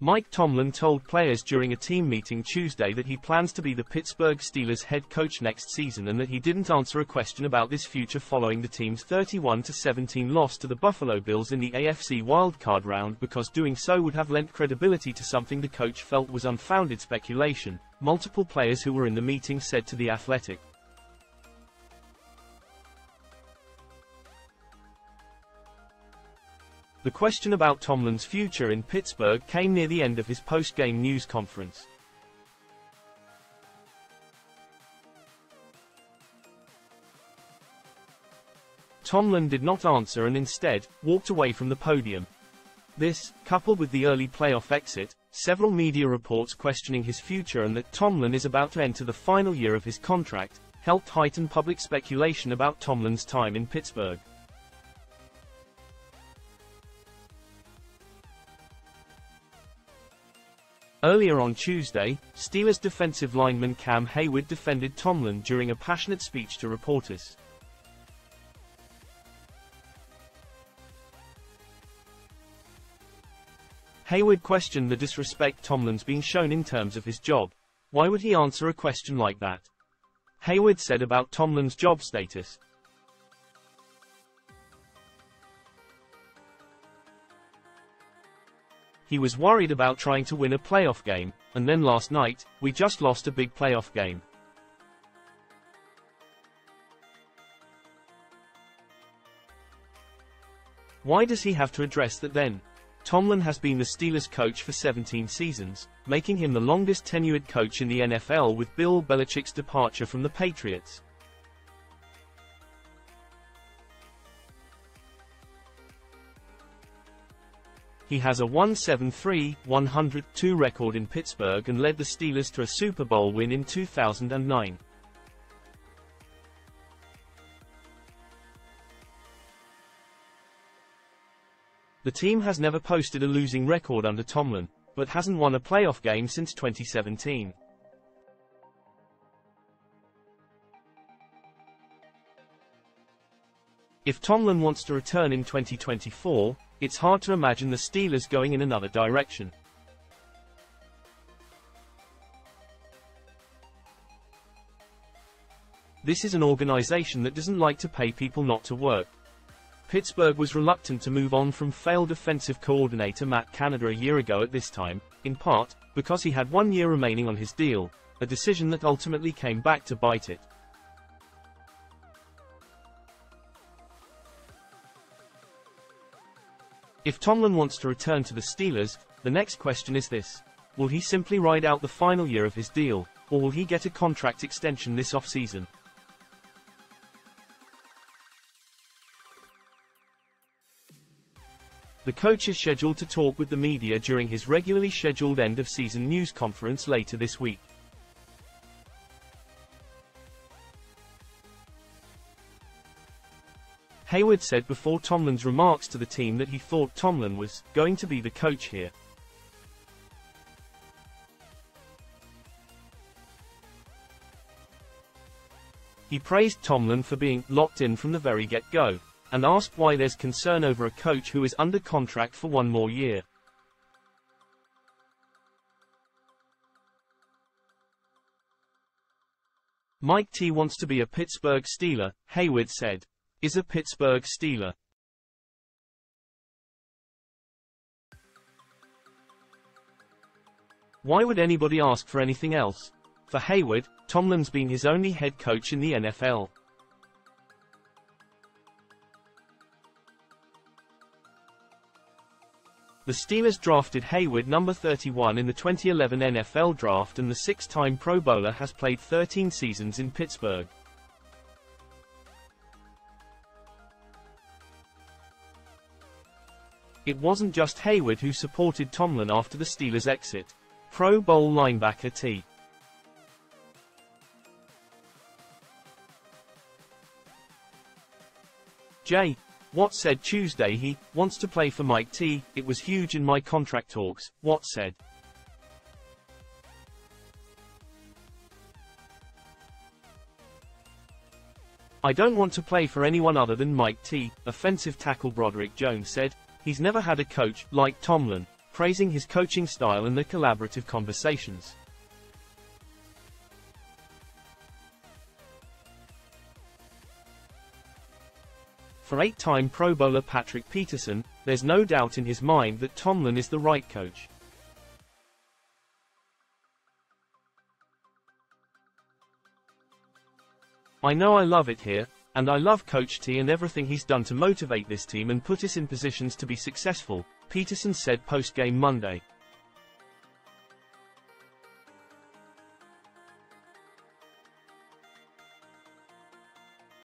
Mike Tomlin told players during a team meeting Tuesday that he plans to be the Pittsburgh Steelers head coach next season and that he didn't answer a question about this future following the team's 31-17 loss to the Buffalo Bills in the AFC wildcard round because doing so would have lent credibility to something the coach felt was unfounded speculation, multiple players who were in the meeting said to The Athletic. The question about Tomlin's future in Pittsburgh came near the end of his post-game news conference. Tomlin did not answer and instead, walked away from the podium. This, coupled with the early playoff exit, several media reports questioning his future and that Tomlin is about to enter the final year of his contract, helped heighten public speculation about Tomlin's time in Pittsburgh. Earlier on Tuesday, Steelers defensive lineman Cam Heyward defended Tomlin during a passionate speech to reporters. Heyward questioned the disrespect Tomlin's been shown in terms of his job. Why would he answer a question like that? Heyward said about Tomlin's job status, He was worried about trying to win a playoff game, and then last night, we just lost a big playoff game. Why does he have to address that then? Tomlin has been the Steelers coach for 17 seasons, making him the longest tenured coach in the NFL with Bill Belichick's departure from the Patriots. He has a 173-102 record in Pittsburgh and led the Steelers to a Super Bowl win in 2009. The team has never posted a losing record under Tomlin, but hasn't won a playoff game since 2017. If Tomlin wants to return in 2024, it's hard to imagine the Steelers going in another direction. This is an organization that doesn't like to pay people not to work. Pittsburgh was reluctant to move on from failed offensive coordinator Matt Canada a year ago at this time, in part, because he had one year remaining on his deal, a decision that ultimately came back to bite it. If Tomlin wants to return to the Steelers, the next question is this. Will he simply ride out the final year of his deal, or will he get a contract extension this offseason? The coach is scheduled to talk with the media during his regularly scheduled end-of-season news conference later this week. Heyward said before Tomlin's remarks to the team that he thought Tomlin was going to be the coach here. He praised Tomlin for being locked in from the very get-go, and asked why there's concern over a coach who is under contract for one more year. Mike T wants to be a Pittsburgh Steeler, Heyward said is a Pittsburgh Steeler. Why would anybody ask for anything else? For Heyward, Tomlin's been his only head coach in the NFL. The Steelers drafted Heyward number 31 in the 2011 NFL Draft and the six-time Pro Bowler has played 13 seasons in Pittsburgh. It wasn't just Heyward who supported Tomlin after the Steelers' exit. Pro Bowl linebacker T. J. Watt said Tuesday he wants to play for Mike T. It was huge in my contract talks, Watt said. I don't want to play for anyone other than Mike T. Offensive tackle Broderick Jones said, He's never had a coach, like Tomlin, praising his coaching style and the collaborative conversations. For eight-time Pro Bowler Patrick Peterson, there's no doubt in his mind that Tomlin is the right coach. I know I love it here, and I love Coach T and everything he's done to motivate this team and put us in positions to be successful, Peterson said post-game Monday.